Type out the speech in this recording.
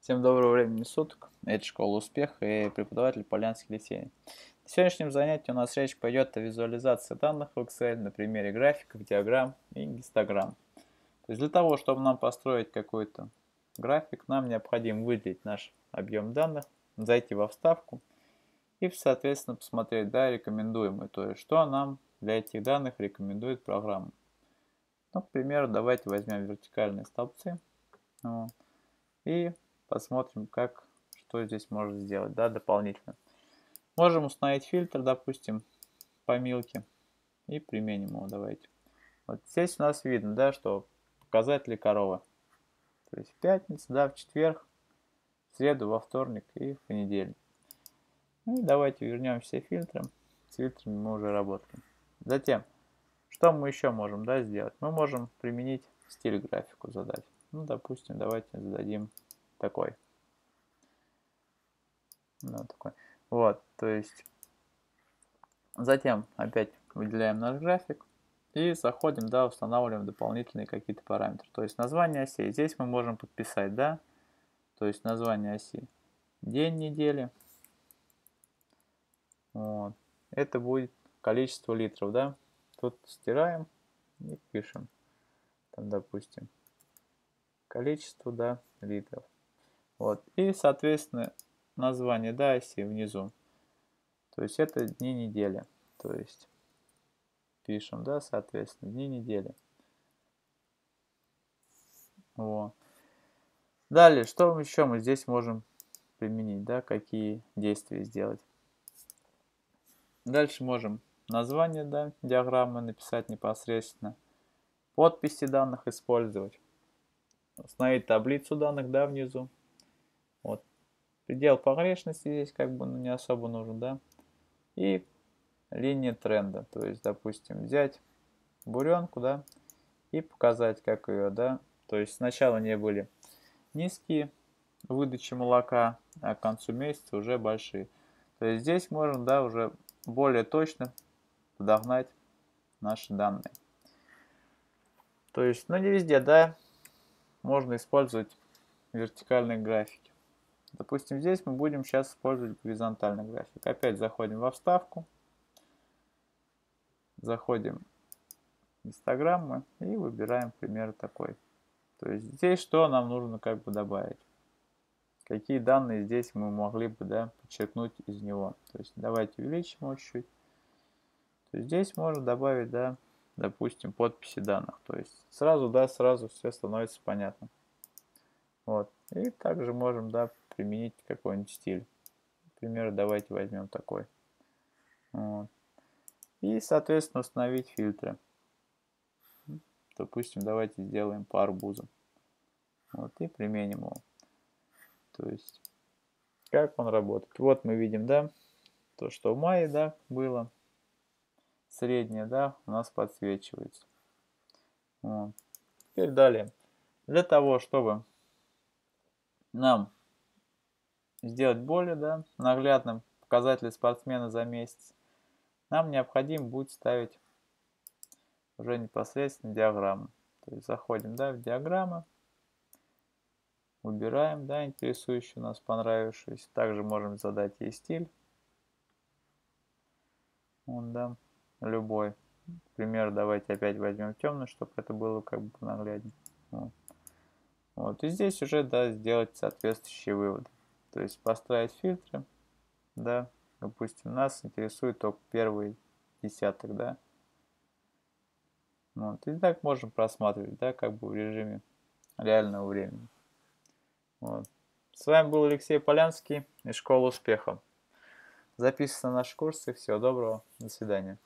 Всем доброго времени суток. Это школа успеха и преподаватель Полянский лицей. На сегодняшнем занятии у нас речь пойдет о визуализации данных в Excel на примере графиков, диаграмм и гистограмм. То есть для того, чтобы нам построить какой-то график, нам необходимо выделить наш объем данных, зайти во вставку и, соответственно, посмотреть, да, рекомендуемый, то есть что нам для этих данных рекомендует программа. Ну, к примеру, давайте возьмем вертикальные столбцы. Вот, и посмотрим, как, что здесь можно сделать, да, дополнительно. Можем установить фильтр, допустим, по милке и применим его, давайте. Вот здесь у нас видно, да, что показатели коровы. То есть в пятницу, да, в четверг, в среду, во вторник и в понедельник. Ну и давайте вернем все фильтры. С фильтрами мы уже работаем. Затем, что мы еще можем да, сделать? Мы можем применить стиль графику задать. Ну, допустим, давайте зададим такой. Ну, такой. Вот, то есть затем опять выделяем наш график и заходим, да, устанавливаем дополнительные какие-то параметры. То есть название оси. Здесь мы можем подписать, да, то есть название оси. День недели. Вот. Это будет количество литров, да. Тут стираем и пишем. Там, допустим, количество, да, литров. Вот. И, соответственно, название, да, оси внизу. То есть это дни недели. То есть пишем, да, соответственно, дни недели. Вот. Далее, что еще мы здесь можем применить, да, какие действия сделать. Дальше можем название, да, диаграммы написать непосредственно. Подписи данных использовать. Установить таблицу данных, да, внизу. Предел погрешности здесь как бы ну, не особо нужен, да. И линия тренда. То есть, допустим, взять буренку, да, и показать, как ее, да. То есть сначала не были низкие выдачи молока, а к концу месяца уже большие. То есть здесь можно, да, уже более точно подогнать наши данные. То есть, ну не везде, да, можно использовать вертикальные графики. Допустим, здесь мы будем сейчас использовать горизонтальный график. Опять заходим во вставку, заходим в Инстаграммы и выбираем, пример такой. То есть здесь что нам нужно как бы добавить? Какие данные здесь мы могли бы да, подчеркнуть из него? То есть давайте увеличим его чуть-чуть. Здесь можно добавить, да, допустим, подписи данных. То есть сразу, да, сразу все становится понятно. Вот. И также можем, да, применить какой-нибудь стиль. Например, давайте возьмем такой. Вот. И, соответственно, установить фильтры. Допустим, давайте сделаем по арбузу. Вот, и применим его. То есть, как он работает. Вот мы видим, да, то, что в мае, да, было. Среднее, да, у нас подсвечивается. Вот. Теперь далее. Для того, чтобы нам сделать более да, наглядным показатели спортсмена за месяц, нам необходимо будет ставить уже непосредственно диаграмму. То есть заходим да, в диаграммы, выбираем да, интересующую нас, понравившуюся. Также можем задать ей стиль. Он, да, любой. К примеру, давайте опять возьмем темный, чтобы это было как бы нагляднее. Вот. вот. И здесь уже да, сделать соответствующие выводы. То есть поставить фильтры, да, допустим, нас интересует только первый десяток, да. Вот, и так можем просматривать, да, как бы в режиме реального времени. Вот. С вами был Алексей Полянский из Школы Успеха. Записывайтесь на наши курсы. Всего доброго. До свидания.